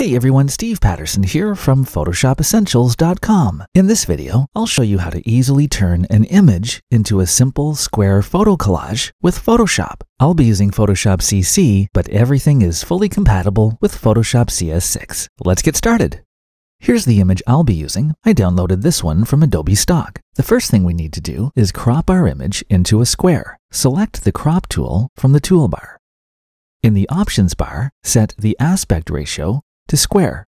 Hey everyone, Steve Patterson here from PhotoshopEssentials.com. In this video, I'll show you how to easily turn an image into a simple square photo collage with Photoshop. I'll be using Photoshop CC, but everything is fully compatible with Photoshop CS6. Let's get started. Here's the image I'll be using. I downloaded this one from Adobe Stock. The first thing we need to do is crop our image into a square. Select the crop tool from the toolbar. In the options bar, set the aspect ratio to square.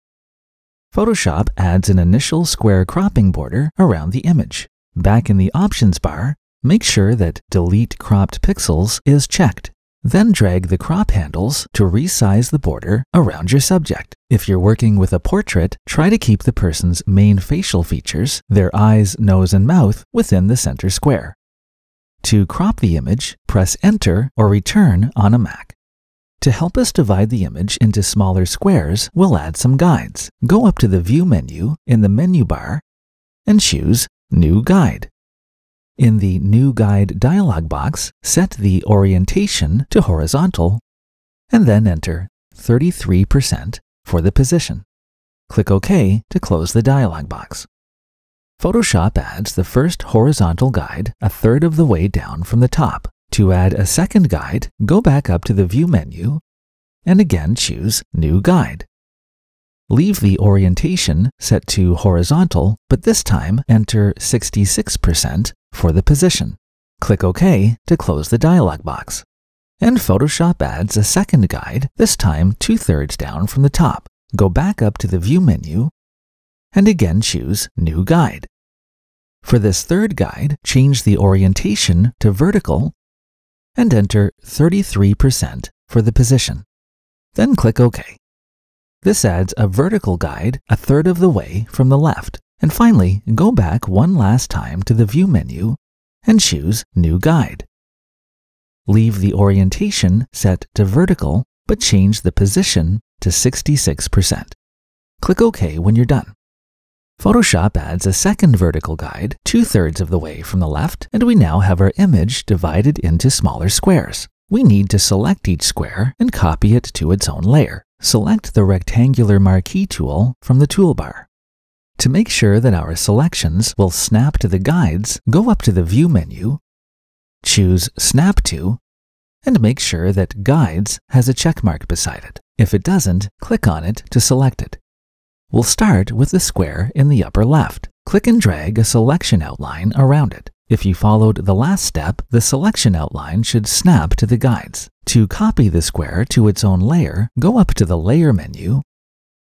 Photoshop adds an initial square cropping border around the image. Back in the options bar, make sure that Delete Cropped Pixels is checked. Then drag the crop handles to resize the border around your subject. If you're working with a portrait, try to keep the person's main facial features, their eyes, nose, and mouth, within the center square. To crop the image, press Enter or Return on a Mac. To help us divide the image into smaller squares, we'll add some guides. Go up to the View menu in the menu bar and choose New Guide. In the New Guide dialog box, set the orientation to horizontal and then enter 33% for the position. Click OK to close the dialog box. Photoshop adds the first horizontal guide a third of the way down from the top. To add a second guide, go back up to the View menu and again choose New Guide. Leave the orientation set to horizontal, but this time enter 66% for the position. Click OK to close the dialog box. And Photoshop adds a second guide, this time two-thirds down from the top. Go back up to the View menu and again choose New Guide. For this third guide, change the orientation to vertical and enter 33% for the position. Then click OK. This adds a vertical guide a third of the way from the left. And finally, go back one last time to the View menu and choose New Guide. Leave the orientation set to vertical, but change the position to 66%. Click OK when you're done. Photoshop adds a second vertical guide two-thirds of the way from the left, and we now have our image divided into smaller squares. We need to select each square and copy it to its own layer. Select the rectangular marquee tool from the toolbar. To make sure that our selections will snap to the guides, go up to the View menu, choose Snap To, and make sure that Guides has a checkmark beside it. If it doesn't, click on it to select it. We'll start with the square in the upper left. Click and drag a selection outline around it. If you followed the last step, the selection outline should snap to the guides. To copy the square to its own layer, go up to the Layer menu,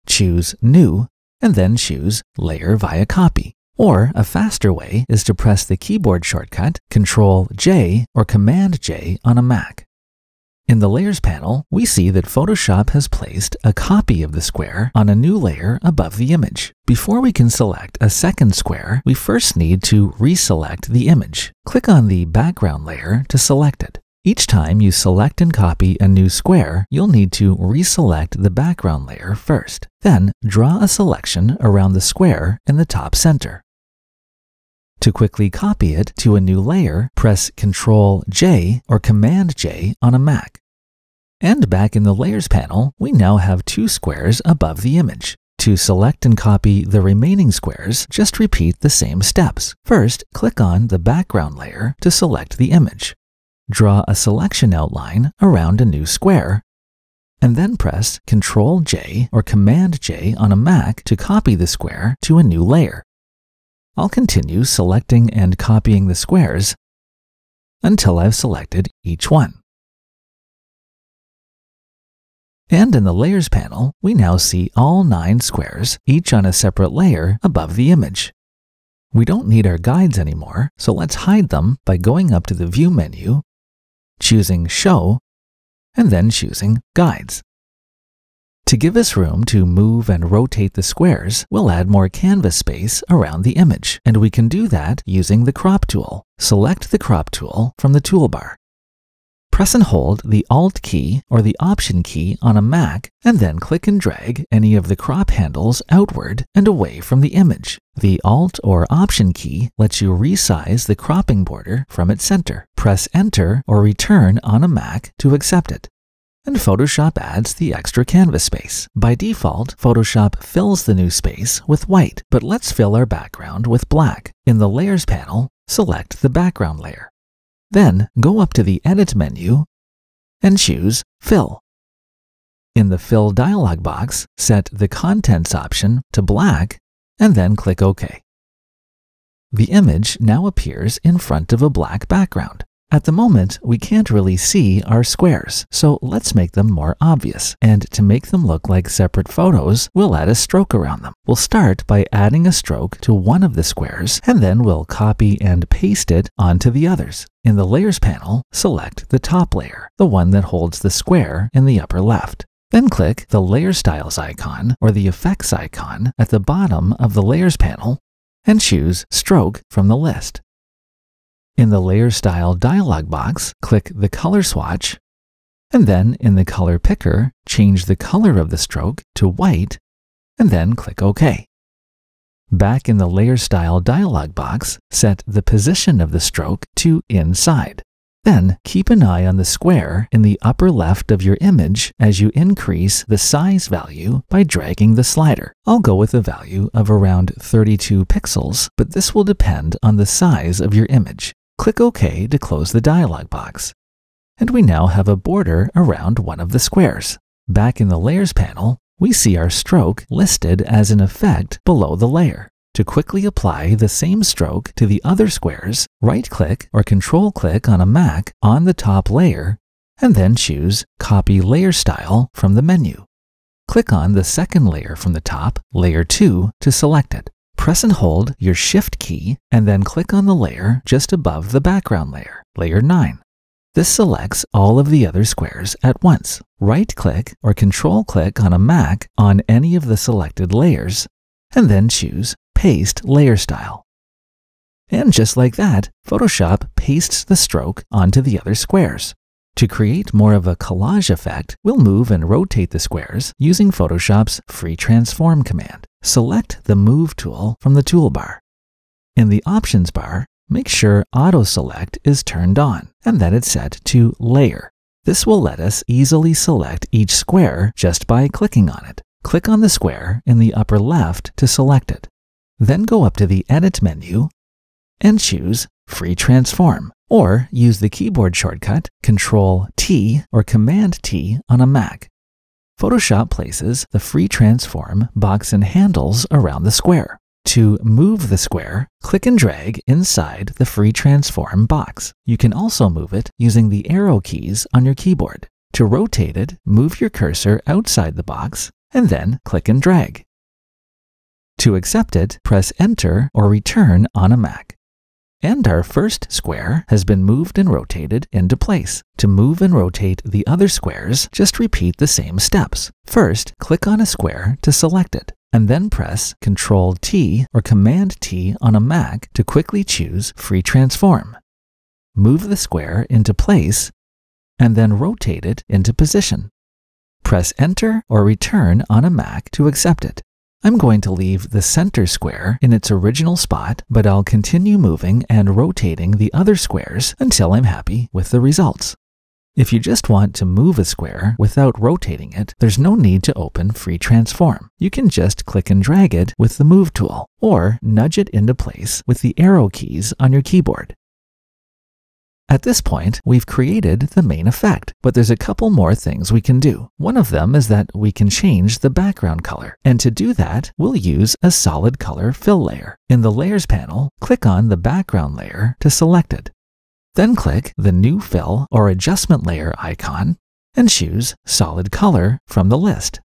choose New, and then choose Layer via Copy. Or a faster way is to press the keyboard shortcut Ctrl J or Command J on a Mac. In the Layers panel, we see that Photoshop has placed a copy of the square on a new layer above the image. Before we can select a second square, we first need to reselect the image. Click on the background layer to select it. Each time you select and copy a new square, you'll need to reselect the background layer first. Then draw a selection around the square in the top center. To quickly copy it to a new layer, press Ctrl J or Command J on a Mac. And back in the Layers panel, we now have two squares above the image. To select and copy the remaining squares, just repeat the same steps. First, click on the background layer to select the image. Draw a selection outline around a new square, and then press Ctrl J or Command J on a Mac to copy the square to a new layer. I'll continue selecting and copying the squares until I've selected each one. And in the Layers panel, we now see all nine squares, each on a separate layer above the image. We don't need our guides anymore, so let's hide them by going up to the View menu, choosing Show, and then choosing Guides. To give us room to move and rotate the squares, we'll add more canvas space around the image, and we can do that using the Crop tool. Select the Crop tool from the toolbar. Press and hold the Alt key or the Option key on a Mac, and then click and drag any of the crop handles outward and away from the image. The Alt or Option key lets you resize the cropping border from its center. Press Enter or Return on a Mac to accept it. and Photoshop adds the extra canvas space. By default, Photoshop fills the new space with white, but let's fill our background with black. In the Layers panel, select the background layer. Then go up to the Edit menu and choose Fill. In the Fill dialog box, set the Contents option to black and then click OK. The image now appears in front of a black background. At the moment, we can't really see our squares, so let's make them more obvious. And to make them look like separate photos, we'll add a stroke around them. We'll start by adding a stroke to one of the squares, and then we'll copy and paste it onto the others. In the Layers panel, select the top layer, the one that holds the square in the upper left. Then click the Layer Styles icon or the Effects icon at the bottom of the Layers panel and choose Stroke from the list. In the Layer Style dialog box, click the Color Swatch, and then in the Color Picker, change the color of the stroke to white, and then click OK. Back in the Layer Style dialog box, set the position of the stroke to inside. Then keep an eye on the square in the upper left of your image as you increase the size value by dragging the slider. I'll go with a value of around 32 pixels, but this will depend on the size of your image. Click OK to close the dialog box. And we now have a border around one of the squares. Back in the Layers panel, we see our stroke listed as an effect below the layer. To quickly apply the same stroke to the other squares, right-click or control-click on a Mac on the top layer, and then choose Copy Layer Style from the menu. Click on the second layer from the top, Layer 2, to select it. Press and hold your Shift key and then click on the layer just above the background layer, Layer 9. This selects all of the other squares at once. Right-click or Control-click on a Mac on any of the selected layers, and then choose Paste Layer Style. And just like that, Photoshop pastes the stroke onto the other squares. To create more of a collage effect, we'll move and rotate the squares using Photoshop's Free Transform command. Select the Move tool from the toolbar. In the Options bar, make sure Auto Select is turned on and that it's set to Layer. This will let us easily select each square just by clicking on it. Click on the square in the upper left to select it. Then go up to the Edit menu and choose Free Transform, or use the keyboard shortcut Control T or Command T on a Mac. Photoshop places the Free Transform box and handles around the square. To move the square, click and drag inside the Free Transform box. You can also move it using the arrow keys on your keyboard. To rotate it, move your cursor outside the box and then click and drag. To accept it, press Enter or Return on a Mac. And our first square has been moved and rotated into place. To move and rotate the other squares, just repeat the same steps. First, click on a square to select it, and then press Ctrl T or Command T on a Mac to quickly choose Free Transform. Move the square into place, and then rotate it into position. Press Enter or Return on a Mac to accept it. I'm going to leave the center square in its original spot, but I'll continue moving and rotating the other squares until I'm happy with the results. If you just want to move a square without rotating it, there's no need to open Free Transform. You can just click and drag it with the Move tool, or nudge it into place with the arrow keys on your keyboard. At this point, we've created the main effect, but there's a couple more things we can do. One of them is that we can change the background color, and to do that, we'll use a solid color fill layer. In the Layers panel, click on the background layer to select it. Then click the New Fill or Adjustment Layer icon and choose Solid Color from the list.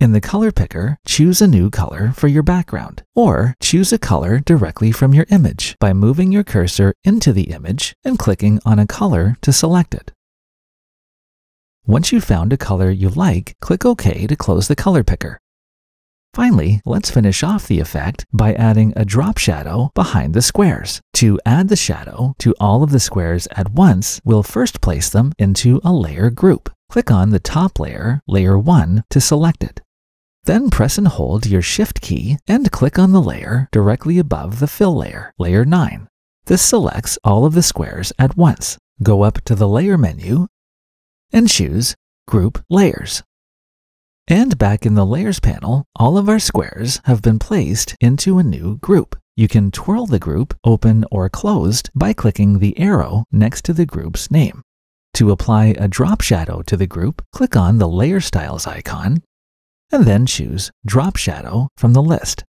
In the color picker, choose a new color for your background, or choose a color directly from your image by moving your cursor into the image and clicking on a color to select it. Once you've found a color you like, click OK to close the color picker. Finally, let's finish off the effect by adding a drop shadow behind the squares. To add the shadow to all of the squares at once, we'll first place them into a layer group. Click on the top layer, Layer 1, to select it. Then press and hold your Shift key and click on the layer directly above the fill layer, layer 9. This selects all of the squares at once. Go up to the layer menu and choose Group Layers. And back in the Layers panel, all of our squares have been placed into a new group. You can twirl the group open or closed by clicking the arrow next to the group's name. To apply a drop shadow to the group, click on the Layer Styles icon and then choose Drop Shadow from the list.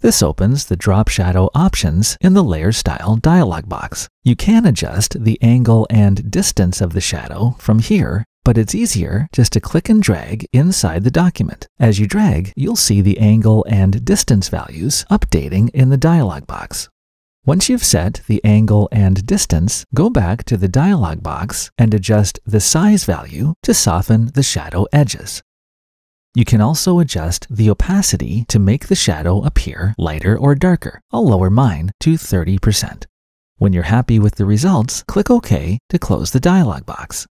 This opens the drop shadow options in the Layer Style dialog box. You can adjust the angle and distance of the shadow from here, but it's easier just to click and drag inside the document. As you drag, you'll see the angle and distance values updating in the dialog box. Once you've set the angle and distance, go back to the dialog box and adjust the size value to soften the shadow edges. You can also adjust the opacity to make the shadow appear lighter or darker. I'll lower mine to 30%. When you're happy with the results, click OK to close the dialog box.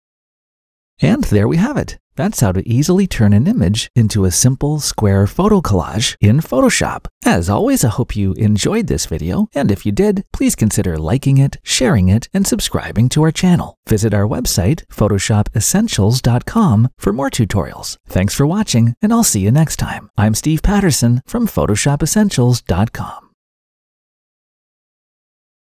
And there we have it. That's how to easily turn an image into a simple square photo collage in Photoshop. As always, I hope you enjoyed this video, and if you did, please consider liking it, sharing it, and subscribing to our channel. Visit our website, photoshopessentials.com for more tutorials. Thanks for watching, and I'll see you next time. I'm Steve Patterson from photoshopessentials.com.